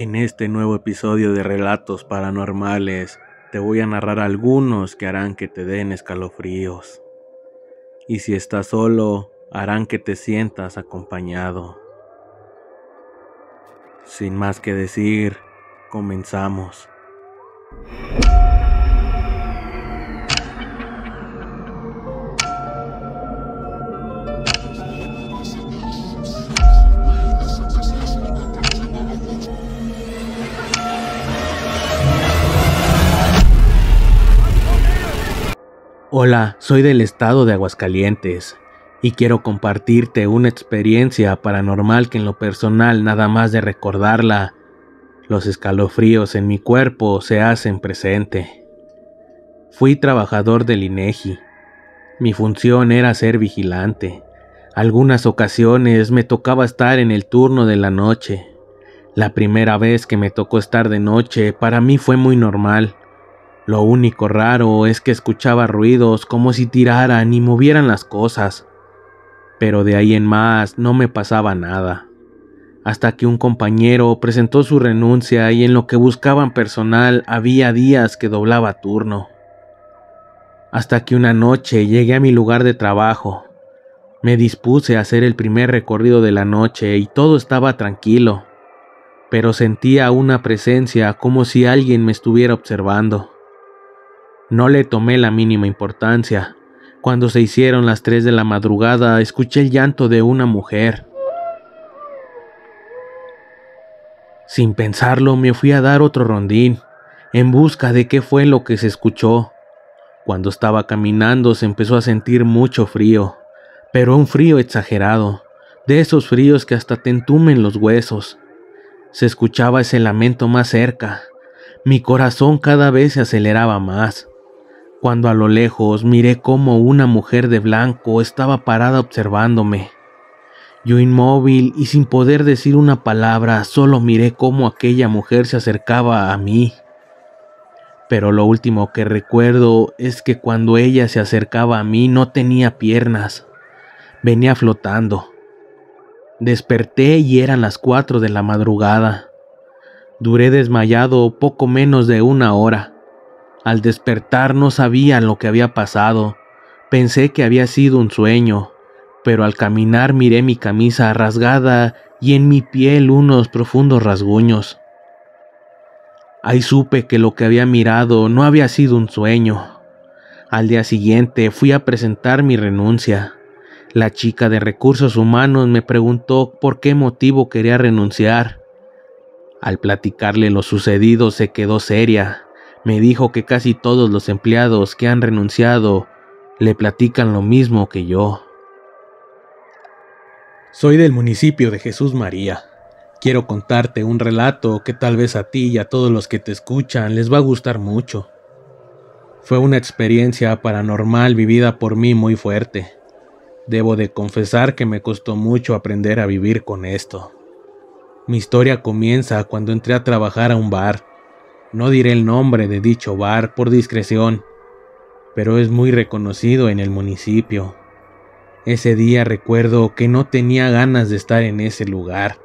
En este nuevo episodio de Relatos Paranormales te voy a narrar algunos que harán que te den escalofríos. Y si estás solo, harán que te sientas acompañado. Sin más que decir, comenzamos. Hola, soy del estado de Aguascalientes y quiero compartirte una experiencia paranormal que en lo personal nada más de recordarla, los escalofríos en mi cuerpo se hacen presente. Fui trabajador del INEGI. Mi función era ser vigilante. Algunas ocasiones me tocaba estar en el turno de la noche. La primera vez que me tocó estar de noche para mí fue muy normal lo único raro es que escuchaba ruidos como si tiraran y movieran las cosas. Pero de ahí en más no me pasaba nada. Hasta que un compañero presentó su renuncia y en lo que buscaban personal había días que doblaba turno. Hasta que una noche llegué a mi lugar de trabajo. Me dispuse a hacer el primer recorrido de la noche y todo estaba tranquilo, pero sentía una presencia como si alguien me estuviera observando. No le tomé la mínima importancia. Cuando se hicieron las tres de la madrugada, escuché el llanto de una mujer. Sin pensarlo, me fui a dar otro rondín, en busca de qué fue lo que se escuchó. Cuando estaba caminando se empezó a sentir mucho frío, pero un frío exagerado, de esos fríos que hasta te entumen los huesos. Se escuchaba ese lamento más cerca. Mi corazón cada vez se aceleraba más cuando a lo lejos miré cómo una mujer de blanco estaba parada observándome. Yo inmóvil y sin poder decir una palabra, solo miré cómo aquella mujer se acercaba a mí. Pero lo último que recuerdo es que cuando ella se acercaba a mí no tenía piernas, venía flotando. Desperté y eran las cuatro de la madrugada. Duré desmayado poco menos de una hora. Al despertar no sabía lo que había pasado. Pensé que había sido un sueño, pero al caminar miré mi camisa rasgada y en mi piel unos profundos rasguños. Ahí supe que lo que había mirado no había sido un sueño. Al día siguiente fui a presentar mi renuncia. La chica de recursos humanos me preguntó por qué motivo quería renunciar. Al platicarle lo sucedido se quedó seria me dijo que casi todos los empleados que han renunciado le platican lo mismo que yo. Soy del municipio de Jesús María. Quiero contarte un relato que tal vez a ti y a todos los que te escuchan les va a gustar mucho. Fue una experiencia paranormal vivida por mí muy fuerte. Debo de confesar que me costó mucho aprender a vivir con esto. Mi historia comienza cuando entré a trabajar a un bar no diré el nombre de dicho bar por discreción, pero es muy reconocido en el municipio. Ese día recuerdo que no tenía ganas de estar en ese lugar.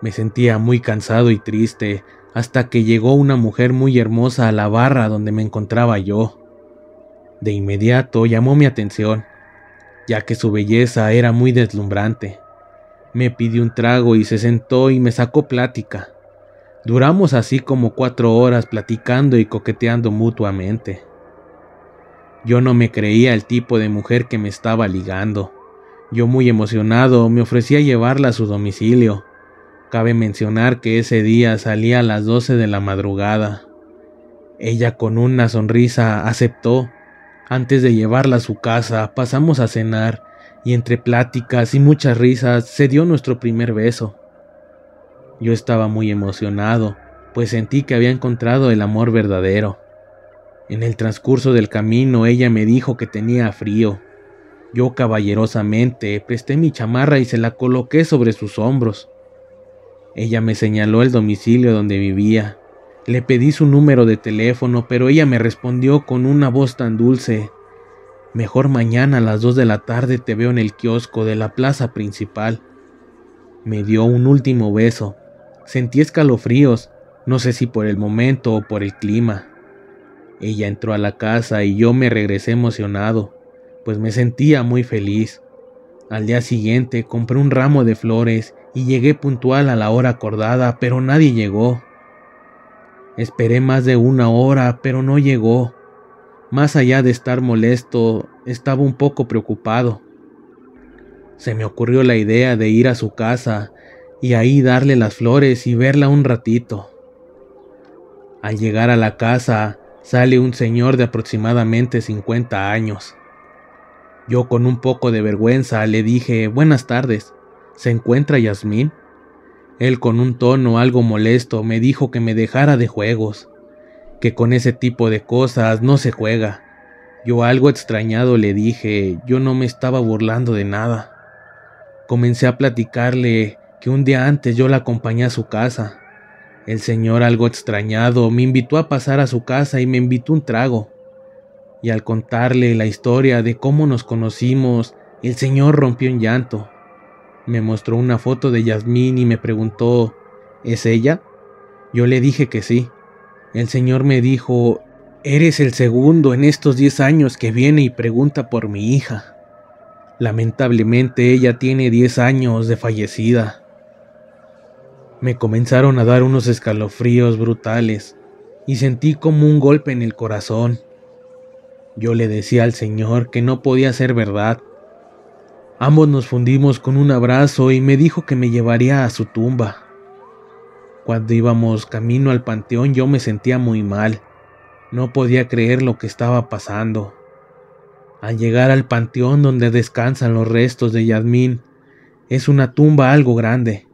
Me sentía muy cansado y triste hasta que llegó una mujer muy hermosa a la barra donde me encontraba yo. De inmediato llamó mi atención, ya que su belleza era muy deslumbrante. Me pidió un trago y se sentó y me sacó plática. Duramos así como cuatro horas platicando y coqueteando mutuamente. Yo no me creía el tipo de mujer que me estaba ligando. Yo muy emocionado me ofrecía llevarla a su domicilio. Cabe mencionar que ese día salía a las doce de la madrugada. Ella con una sonrisa aceptó. Antes de llevarla a su casa pasamos a cenar y entre pláticas y muchas risas se dio nuestro primer beso. Yo estaba muy emocionado, pues sentí que había encontrado el amor verdadero. En el transcurso del camino ella me dijo que tenía frío. Yo caballerosamente presté mi chamarra y se la coloqué sobre sus hombros. Ella me señaló el domicilio donde vivía. Le pedí su número de teléfono, pero ella me respondió con una voz tan dulce. Mejor mañana a las dos de la tarde te veo en el kiosco de la plaza principal. Me dio un último beso Sentí escalofríos, no sé si por el momento o por el clima. Ella entró a la casa y yo me regresé emocionado, pues me sentía muy feliz. Al día siguiente compré un ramo de flores y llegué puntual a la hora acordada, pero nadie llegó. Esperé más de una hora, pero no llegó. Más allá de estar molesto, estaba un poco preocupado. Se me ocurrió la idea de ir a su casa y ahí darle las flores y verla un ratito. Al llegar a la casa, sale un señor de aproximadamente 50 años. Yo con un poco de vergüenza le dije, buenas tardes, ¿se encuentra Yasmín? Él con un tono algo molesto me dijo que me dejara de juegos, que con ese tipo de cosas no se juega. Yo algo extrañado le dije, yo no me estaba burlando de nada. Comencé a platicarle que un día antes yo la acompañé a su casa. El señor, algo extrañado, me invitó a pasar a su casa y me invitó un trago. Y al contarle la historia de cómo nos conocimos, el señor rompió en llanto. Me mostró una foto de Yasmín y me preguntó, ¿es ella? Yo le dije que sí. El señor me dijo, eres el segundo en estos diez años que viene y pregunta por mi hija. Lamentablemente ella tiene diez años de fallecida. Me comenzaron a dar unos escalofríos brutales y sentí como un golpe en el corazón. Yo le decía al Señor que no podía ser verdad. Ambos nos fundimos con un abrazo y me dijo que me llevaría a su tumba. Cuando íbamos camino al panteón yo me sentía muy mal. No podía creer lo que estaba pasando. Al llegar al panteón donde descansan los restos de Yadmin, es una tumba algo grande.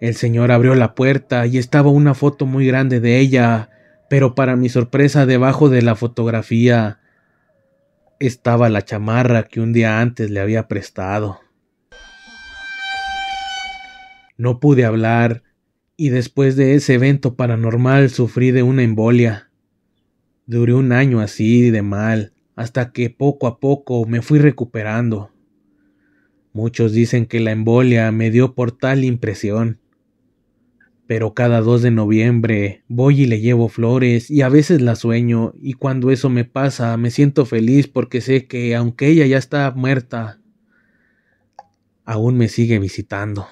El señor abrió la puerta y estaba una foto muy grande de ella, pero para mi sorpresa debajo de la fotografía estaba la chamarra que un día antes le había prestado. No pude hablar y después de ese evento paranormal sufrí de una embolia. Duré un año así de mal, hasta que poco a poco me fui recuperando. Muchos dicen que la embolia me dio por tal impresión pero cada 2 de noviembre voy y le llevo flores y a veces la sueño y cuando eso me pasa me siento feliz porque sé que aunque ella ya está muerta, aún me sigue visitando.